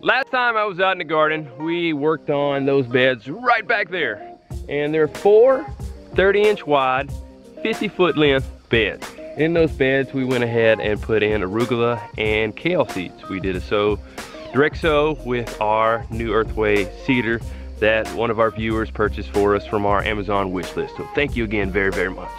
last time I was out in the garden, we worked on those beds right back there. And they're four 30 inch wide, 50 foot length beds. In those beds, we went ahead and put in arugula and kale seeds. We did a sow, direct sow with our new Earthway seeder that one of our viewers purchased for us from our Amazon wish list. So thank you again very, very much.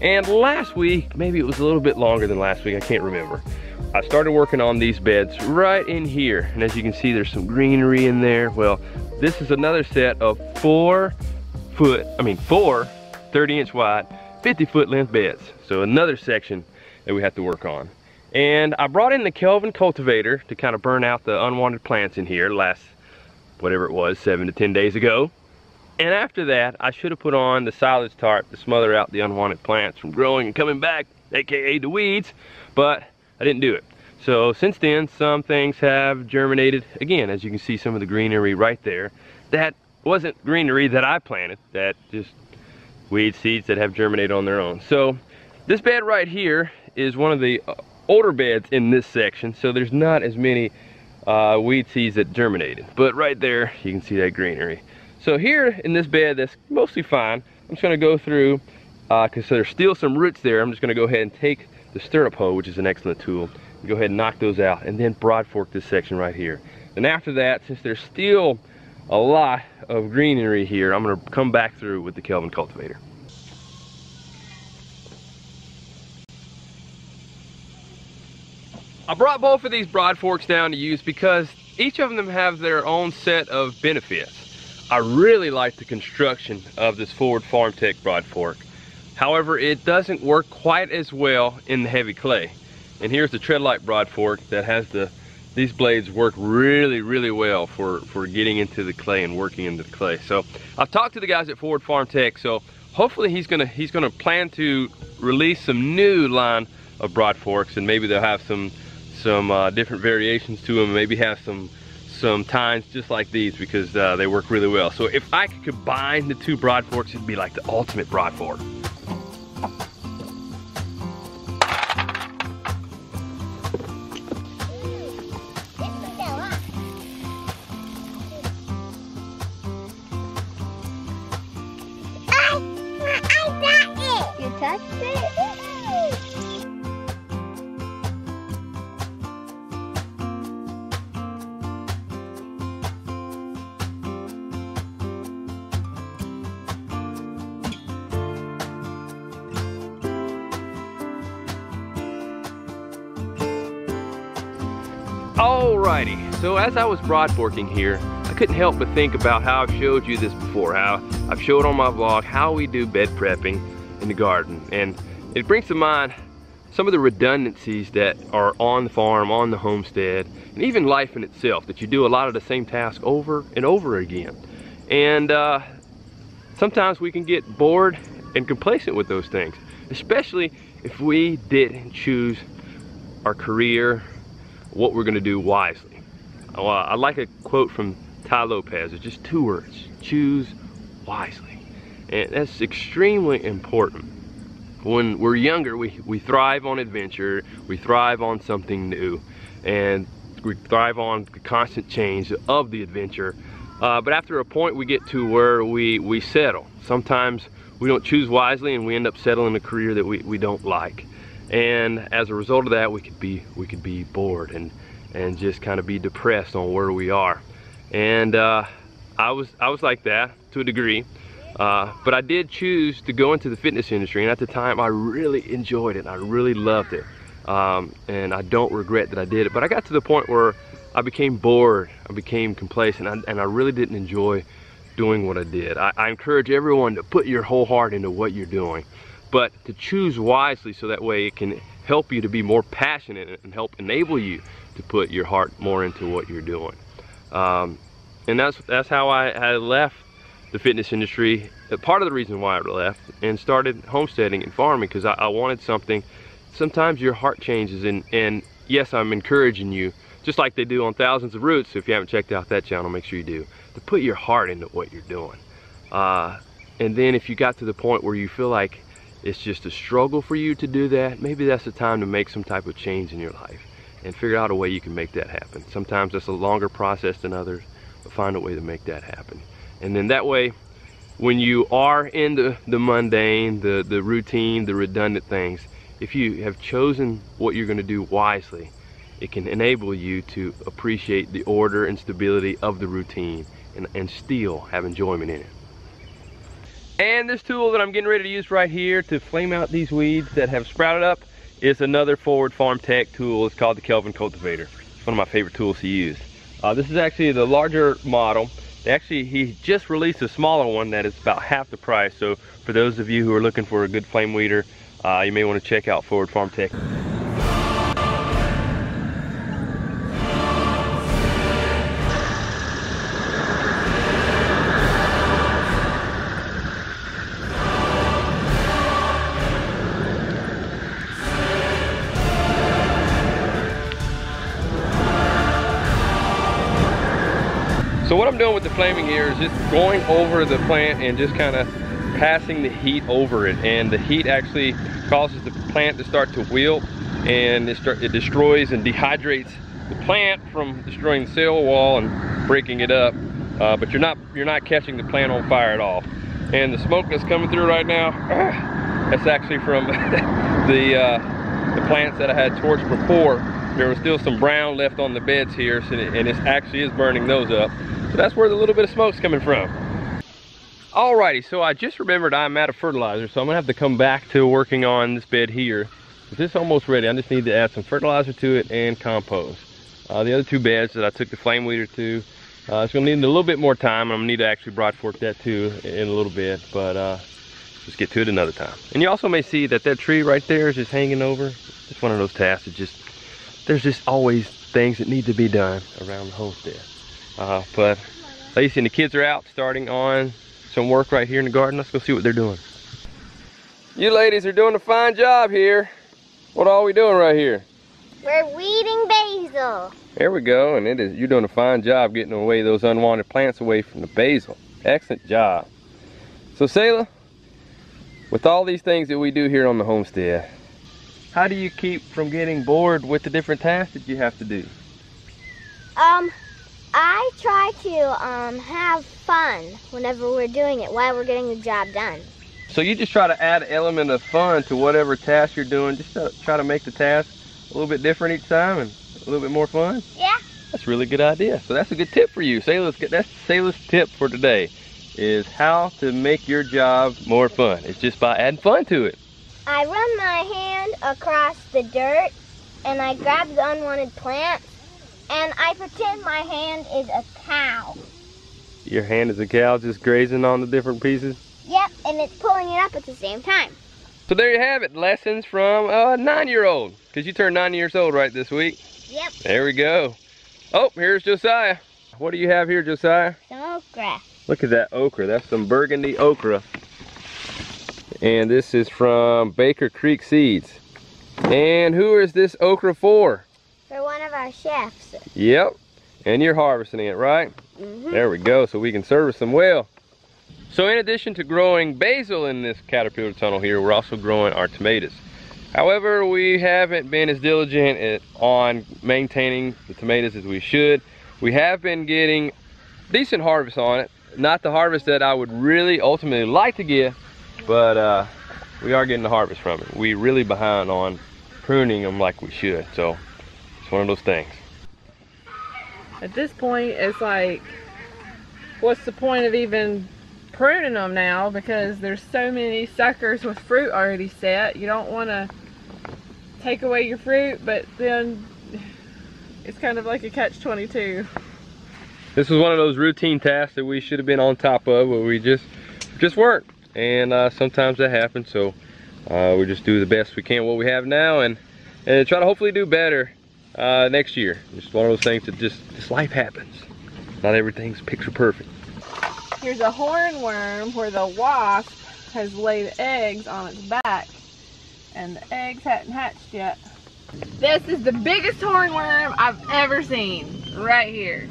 And last week, maybe it was a little bit longer than last week, I can't remember. I started working on these beds right in here. And as you can see, there's some greenery in there. Well, this is another set of four foot, I mean four 30 inch wide, 50 foot length beds. So another section that we have to work on. And I brought in the Kelvin cultivator to kind of burn out the unwanted plants in here last, whatever it was, seven to 10 days ago. And after that, I should have put on the silage tarp to smother out the unwanted plants from growing and coming back, AKA the weeds, but I didn't do it. So since then, some things have germinated. Again, as you can see some of the greenery right there. That wasn't greenery that I planted, that just weed seeds that have germinated on their own. So this bed right here is one of the uh, older beds in this section, so there's not as many uh, weed seeds that germinated. But right there, you can see that greenery. So here in this bed that's mostly fine, I'm just gonna go through, because uh, there's still some roots there, I'm just gonna go ahead and take the stirrup hoe, which is an excellent tool, go ahead and knock those out, and then broad fork this section right here. And after that, since there's still a lot of greenery here, I'm gonna come back through with the Kelvin cultivator. I brought both of these broad forks down to use because each of them have their own set of benefits. I really like the construction of this Forward Farm Tech broad fork. However, it doesn't work quite as well in the heavy clay. And here's the Treadlite broad fork that has the, these blades work really, really well for, for getting into the clay and working into the clay. So I've talked to the guys at Forward Farm Tech, so hopefully he's gonna, he's gonna plan to release some new line of broad forks and maybe they'll have some some uh, different variations to them, maybe have some some tines just like these because uh, they work really well. So if I could combine the two broad forks, it'd be like the ultimate broad fork. Alrighty, so as I was broad forking here, I couldn't help but think about how I've showed you this before, how I've showed on my vlog how we do bed prepping in the garden. And it brings to mind some of the redundancies that are on the farm, on the homestead, and even life in itself, that you do a lot of the same task over and over again. And uh, sometimes we can get bored and complacent with those things, especially if we didn't choose our career, what we're gonna do wisely. Uh, I like a quote from Tai Lopez, it's just two words, choose wisely. And that's extremely important. When we're younger, we, we thrive on adventure, we thrive on something new, and we thrive on the constant change of the adventure. Uh, but after a point, we get to where we, we settle. Sometimes we don't choose wisely and we end up settling a career that we, we don't like and as a result of that we could be we could be bored and and just kind of be depressed on where we are. And uh, I was I was like that to a degree. Uh, but I did choose to go into the fitness industry and at the time I really enjoyed it. I really loved it. Um, and I don't regret that I did it. But I got to the point where I became bored. I became complacent and I, and I really didn't enjoy doing what I did. I, I encourage everyone to put your whole heart into what you're doing but to choose wisely so that way it can help you to be more passionate and help enable you to put your heart more into what you're doing. Um, and that's that's how I, I left the fitness industry. Uh, part of the reason why I left and started homesteading and farming because I, I, wanted something. Sometimes your heart changes and, and yes, I'm encouraging you, just like they do on Thousands of Roots, if you haven't checked out that channel, make sure you do, to put your heart into what you're doing. Uh, and then if you got to the point where you feel like it's just a struggle for you to do that, maybe that's the time to make some type of change in your life and figure out a way you can make that happen. Sometimes it's a longer process than others, but find a way to make that happen. And then that way, when you are in the, the mundane, the, the routine, the redundant things, if you have chosen what you're gonna do wisely, it can enable you to appreciate the order and stability of the routine and, and still have enjoyment in it. And this tool that I'm getting ready to use right here to flame out these weeds that have sprouted up is another Forward Farm Tech tool. It's called the Kelvin Cultivator. It's one of my favorite tools to use. Uh, this is actually the larger model. Actually, he just released a smaller one that is about half the price. So for those of you who are looking for a good flame weeder, uh, you may want to check out Forward Farm Tech. Doing with the flaming here is just going over the plant and just kind of passing the heat over it. And the heat actually causes the plant to start to wilt and it, start, it destroys and dehydrates the plant from destroying the cell wall and breaking it up. Uh, but you're not, you're not catching the plant on fire at all. And the smoke that's coming through right now, that's actually from the, uh, the plants that I had torched before. There was still some brown left on the beds here, so and it actually is burning those up. So that's where the little bit of smoke's coming from. Alrighty, so I just remembered I'm out of fertilizer, so I'm gonna have to come back to working on this bed here. This is almost ready. I just need to add some fertilizer to it and compost. Uh, the other two beds that I took the flame weeder to, uh, it's gonna need a little bit more time. I'm gonna need to actually broad fork that too in a little bit, but uh, let's get to it another time. And you also may see that that tree right there is just hanging over. It's one of those tasks that just, there's just always things that need to be done around the homestead. Uh, but Lacie and the kids are out starting on some work right here in the garden. Let's go see what they're doing. You ladies are doing a fine job here. What are we doing right here? We're weeding basil. There we go, and it is you're doing a fine job getting away those unwanted plants away from the basil. Excellent job. So Selah, with all these things that we do here on the homestead, how do you keep from getting bored with the different tasks that you have to do? Um, I try to um, have fun whenever we're doing it while we're getting the job done. So you just try to add an element of fun to whatever task you're doing, just to try to make the task a little bit different each time and a little bit more fun? Yeah. That's a really good idea. So that's a good tip for you. Selah's, that's Selah's tip for today is how to make your job more fun. It's just by adding fun to it. I run my hand across the dirt and I grab the unwanted plants and I pretend my hand is a cow. Your hand is a cow just grazing on the different pieces? Yep, and it's pulling it up at the same time. So there you have it, lessons from a nine-year-old. Because you turned nine years old right this week. Yep. There we go. Oh, here's Josiah. What do you have here, Josiah? Some okra. Look at that okra. That's some burgundy okra. And this is from Baker Creek Seeds. And who is this okra for? For one of our chefs. Yep. And you're harvesting it, right? Mm -hmm. There we go, so we can service them well. So in addition to growing basil in this caterpillar tunnel here, we're also growing our tomatoes. However, we haven't been as diligent on maintaining the tomatoes as we should. We have been getting decent harvest on it. Not the harvest that I would really ultimately like to get, but uh, we are getting the harvest from it. We're really behind on pruning them like we should. So it's one of those things. At this point, it's like, what's the point of even pruning them now? Because there's so many suckers with fruit already set. You don't want to take away your fruit, but then it's kind of like a catch-22. This was one of those routine tasks that we should have been on top of, but we just just weren't. And uh, sometimes that happens, so uh, we just do the best we can what we have now and, and try to hopefully do better uh, next year. Just one of those things that just, just life happens. Not everything's picture perfect. Here's a hornworm where the wasp has laid eggs on its back and the eggs hadn't hatched yet. This is the biggest hornworm I've ever seen, right here.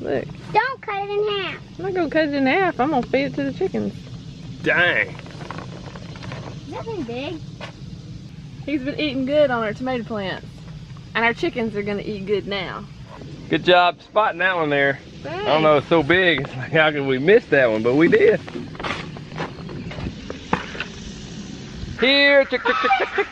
Look. Don't cut it in half. I'm not gonna cut it in half. I'm gonna feed it to the chickens. Dang. Nothing big. He's been eating good on our tomato plants. And our chickens are gonna eat good now. Good job spotting that one there. I don't know, it's so big. It's like, how can we miss that one? But we did. Here, chick, chick, chick, chick, chick.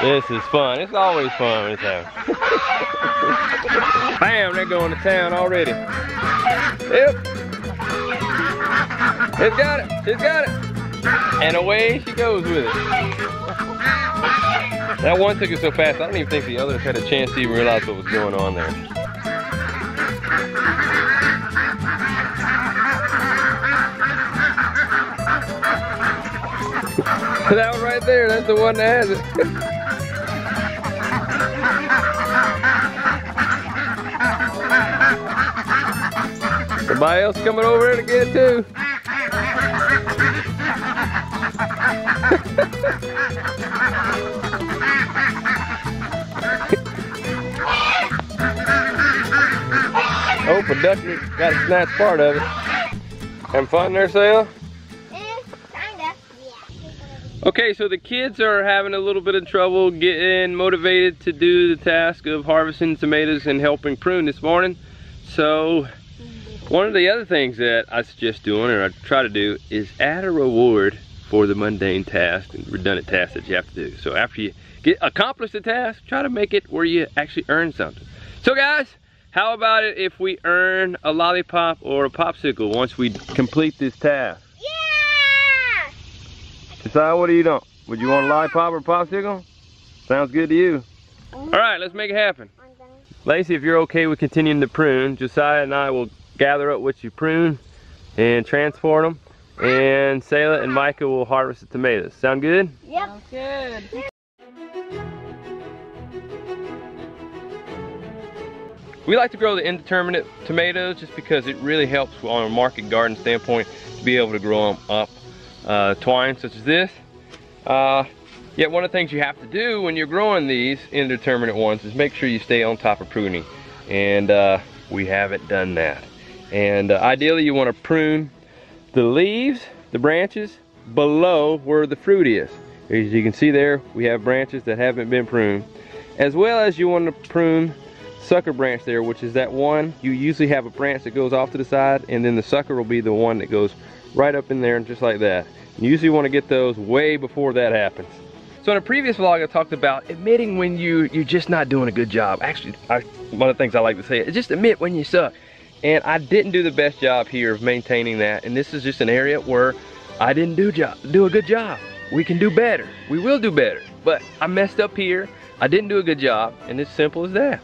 This is fun. It's always fun when it's happening. Bam, they're going to town already. Yep. She's got it. She's got it. And away she goes with it. That one took it so fast, I don't even think the others had a chance to even realize what was going on there. that one right there, that's the one that has it. Somebody else coming over there to get it too. Oh, production got a snatch part of it. Having fun. Yeah. Okay, so the kids are having a little bit of trouble getting motivated to do the task of harvesting tomatoes and helping prune this morning. So one of the other things that I suggest doing, or I try to do, is add a reward for the mundane task and redundant task that you have to do. So after you get accomplish the task, try to make it where you actually earn something. So guys, how about it if we earn a lollipop or a popsicle once we complete this task? Yeah! Decide what do you want? Would you want a lollipop or a popsicle? Sounds good to you. Mm-hmm. All right, let's make it happen. I'm Lacie, if you're okay with continuing to prune, Josiah and I will gather up what you prune and transport them. And Selah and Micah will harvest the tomatoes. Sound good? Yep. Good. We like to grow the indeterminate tomatoes just because it really helps on a market garden standpoint to be able to grow them up uh, twine such as this. Uh, yet one of the things you have to do when you're growing these indeterminate ones is make sure you stay on top of pruning. And uh, we haven't done that. And uh, ideally you want to prune the leaves, the branches, below where the fruit is. As you can see there, we have branches that haven't been pruned. As well as you want to prune sucker branch there, which is that one. You usually have a branch that goes off to the side, and then the sucker will be the one that goes right up in there, and just like that. You usually want to get those way before that happens. So in a previous vlog, I talked about admitting when you, you're just not doing a good job. Actually, I, one of the things I like to say is just admit when you suck. And I didn't do the best job here of maintaining that. And this is just an area where I didn't do job, do a good job. We can do better. We will do better. But I messed up here. I didn't do a good job. And it's simple as that.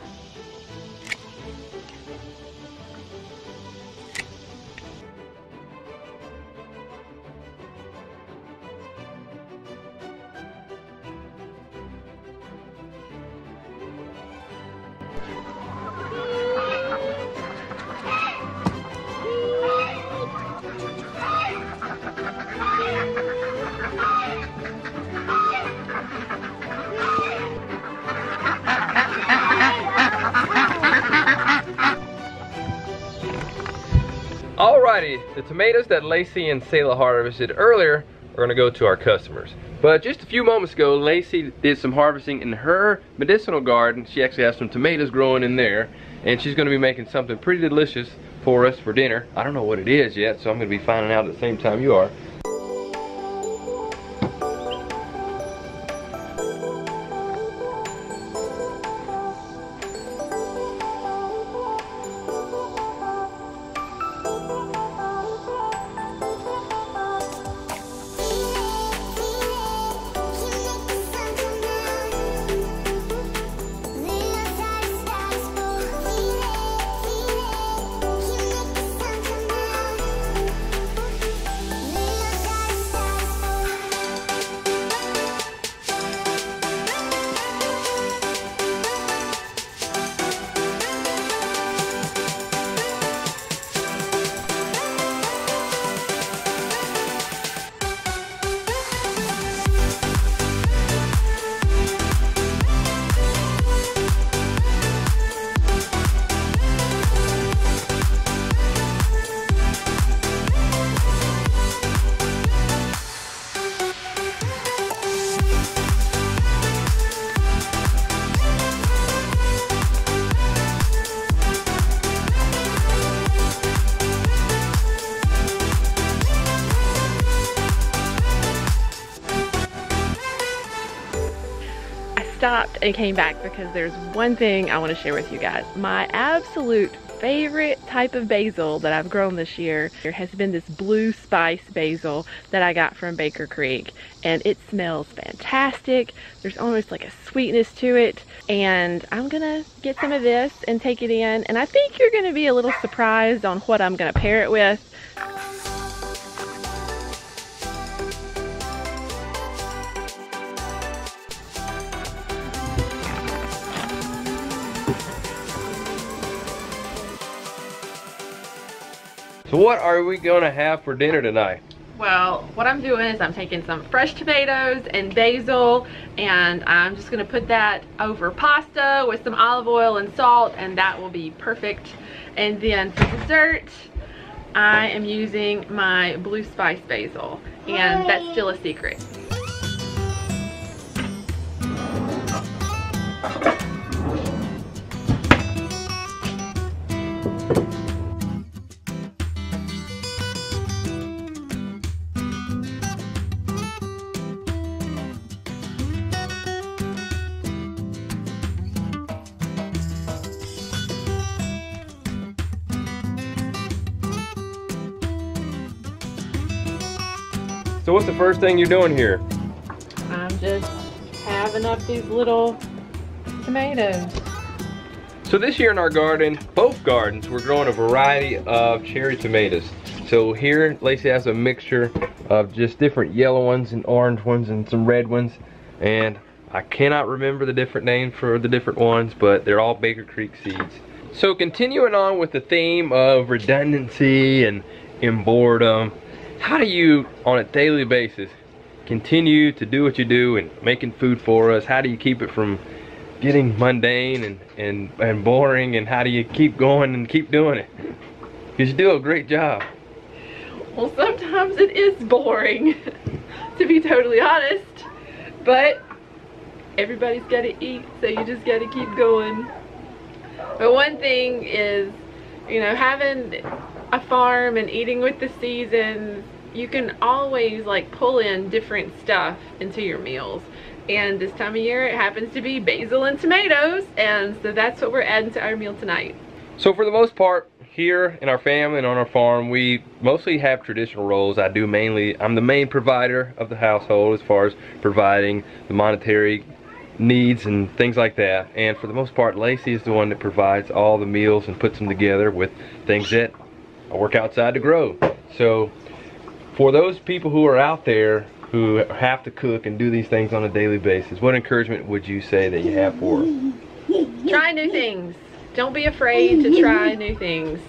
Alrighty, the tomatoes that Lacie and Selah harvested earlier are gonna go to our customers. But just a few moments ago, Lacie did some harvesting in her medicinal garden. She actually has some tomatoes growing in there, and she's gonna be making something pretty delicious for us for dinner. I don't know what it is yet, so I'm gonna be finding out at the same time you are. Stopped and came back because there's one thing I want to share with you guys. My absolute favorite type of basil that I've grown this year has been this blue spice basil that I got from Baker Creek and it smells fantastic there's almost like a sweetness to it and I'm gonna get some of this and take it in and I think you're gonna be a little surprised on what I'm gonna pair it with So what are we gonna have for dinner tonight? Well, what I'm doing is I'm taking some fresh tomatoes and basil and I'm just gonna put that over pasta with some olive oil and salt and that will be perfect. And then for dessert, I am using my blue spice basil and that's still a secret. So what's the first thing you're doing here? I'm just having up these little tomatoes. So this year in our garden, both gardens, we're growing a variety of cherry tomatoes. So here, Lacie has a mixture of just different yellow ones and orange ones and some red ones. And I cannot remember the different names for the different ones, but they're all Baker Creek seeds. So continuing on with the theme of redundancy and, and boredom, how do you, on a daily basis, continue to do what you do and making food for us? How do you keep it from getting mundane and, and, and boring and how do you keep going and keep doing it? Because you do a great job. Well, sometimes it is boring, to be totally honest. But everybody's got to eat, so you just got to keep going. But one thing is, you know, having a farm and eating with the seasons, you can always like pull in different stuff into your meals. And this time of year, it happens to be basil and tomatoes. And so that's what we're adding to our meal tonight. So for the most part, here in our family and on our farm, we mostly have traditional roles. I do mainly, I'm the main provider of the household as far as providing the monetary needs and things like that. And for the most part, Lacie is the one that provides all the meals and puts them together with things that I work outside to grow. So for those people who are out there who have to cook and do these things on a daily basis, what encouragement would you say that you have for them? Try new things. Don't be afraid to try new things.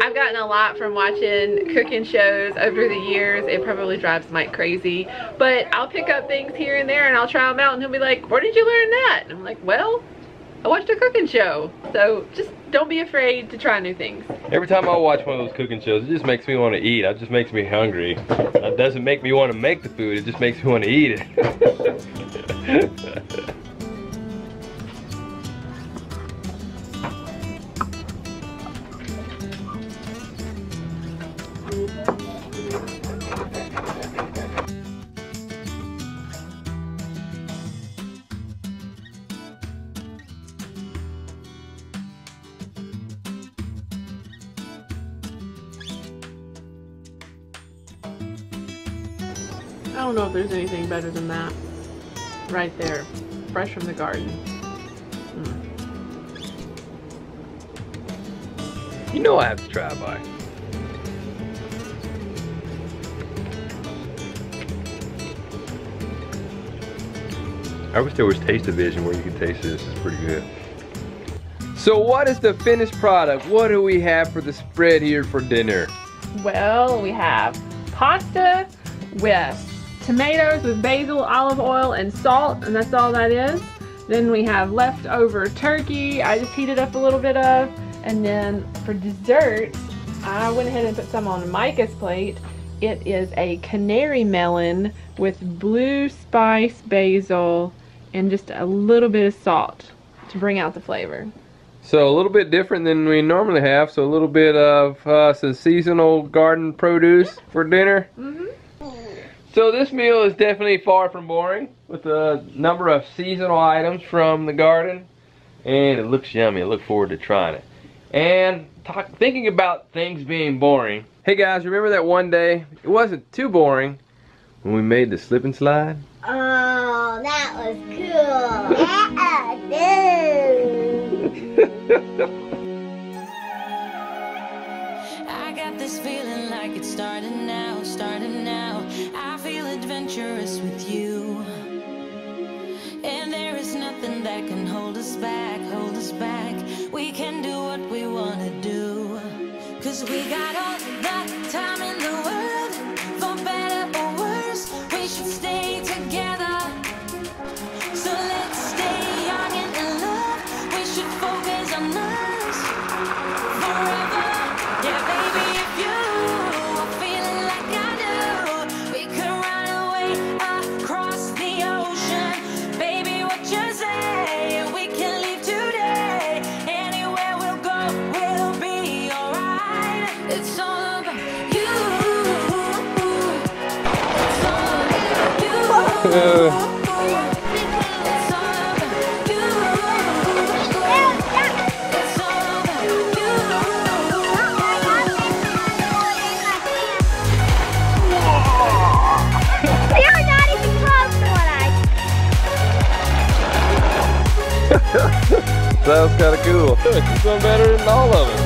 I've gotten a lot from watching cooking shows over the years. It probably drives Mike crazy. But I'll pick up things here and there and I'll try them out and he'll be like, where did you learn that? And I'm like, well, I watched a cooking show. So just don't be afraid to try new things. Every time I watch one of those cooking shows, it just makes me want to eat. It just makes me hungry. It doesn't make me want to make the food, it just makes me want to eat it. I don't know if there's anything better than that. Right there. Fresh from the garden. Mm. You know I have to try by. I wish there was Taste Division where you could taste this. It's pretty good. So what is the finished product? What do we have for the spread here for dinner? Well, we have pasta with tomatoes with basil, olive oil, and salt, and that's all that is. Then we have leftover turkey, I just heated up a little bit of. And then for dessert, I went ahead and put some on Micah's plate. It is a canary melon with blue spice basil and just a little bit of salt to bring out the flavor. So a little bit different than we normally have. So a little bit of uh, some seasonal garden produce for dinner. Mm -hmm. So this meal is definitely far from boring with a number of seasonal items from the garden. And it looks yummy. I look forward to trying it. And talk, thinking about things being boring. Hey guys, remember that one day? It wasn't too boring when we made the slip and slide? Oh, that was cool. yeah, I got this feeling like it's starting now, starting now. I feel adventurous with you. And there is nothing that can hold us back, hold us back. We can do what we want to do. Cause we got all That was kind of cool. One better than all of it.